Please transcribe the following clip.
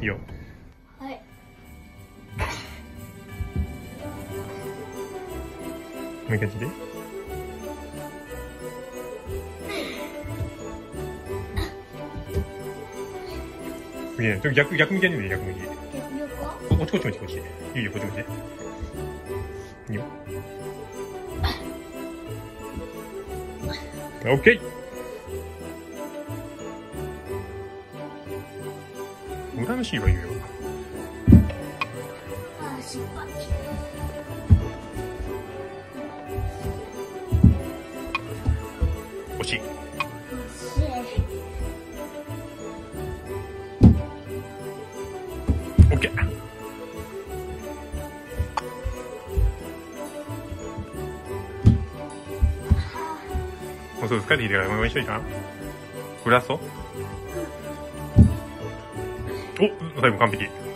いいよ。はい。もう一回聞いて。いいね。ちょ逆、逆向きやってみて、逆向き。ここっちこっちこっちこっち。いいよ、こっちこっち。いいよ。オッケー羨ましいわ、言うよ。惜しい。オッケーもうそう疲れてきてからもう一緒にしといたグラストお最後完璧。